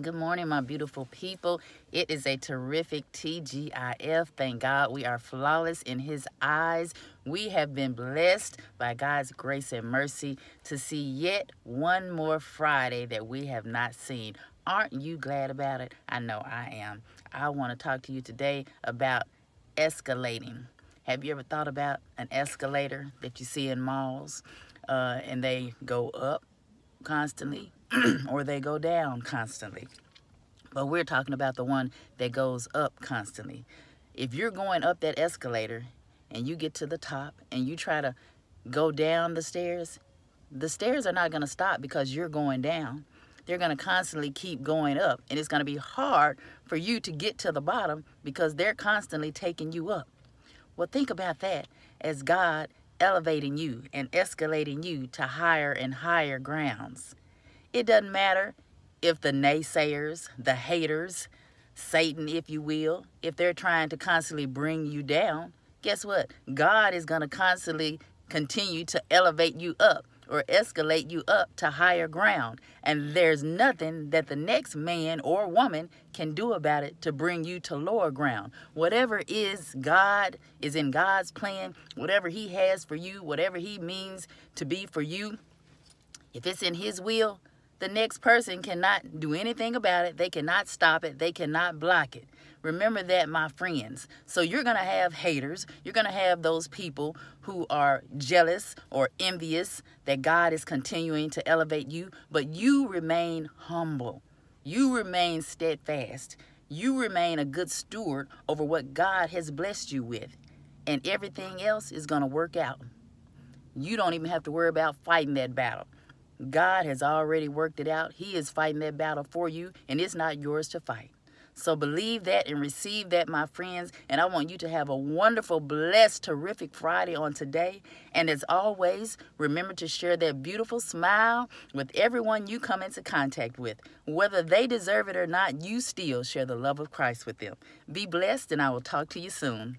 Good morning, my beautiful people. It is a terrific TGIF. Thank God we are flawless in His eyes. We have been blessed by God's grace and mercy to see yet one more Friday that we have not seen. Aren't you glad about it? I know I am. I want to talk to you today about escalating. Have you ever thought about an escalator that you see in malls uh, and they go up constantly? or they go down constantly. But we're talking about the one that goes up constantly. If you're going up that escalator and you get to the top and you try to go down the stairs, the stairs are not going to stop because you're going down. They're going to constantly keep going up. And it's going to be hard for you to get to the bottom because they're constantly taking you up. Well, think about that as God elevating you and escalating you to higher and higher grounds. It doesn't matter if the naysayers, the haters, Satan, if you will, if they're trying to constantly bring you down, guess what? God is going to constantly continue to elevate you up or escalate you up to higher ground. And there's nothing that the next man or woman can do about it to bring you to lower ground. Whatever is God is in God's plan, whatever he has for you, whatever he means to be for you, if it's in his will, the next person cannot do anything about it. They cannot stop it. They cannot block it. Remember that, my friends. So you're going to have haters. You're going to have those people who are jealous or envious that God is continuing to elevate you, but you remain humble. You remain steadfast. You remain a good steward over what God has blessed you with. And everything else is going to work out. You don't even have to worry about fighting that battle. God has already worked it out. He is fighting that battle for you, and it's not yours to fight. So believe that and receive that, my friends. And I want you to have a wonderful, blessed, terrific Friday on today. And as always, remember to share that beautiful smile with everyone you come into contact with. Whether they deserve it or not, you still share the love of Christ with them. Be blessed, and I will talk to you soon.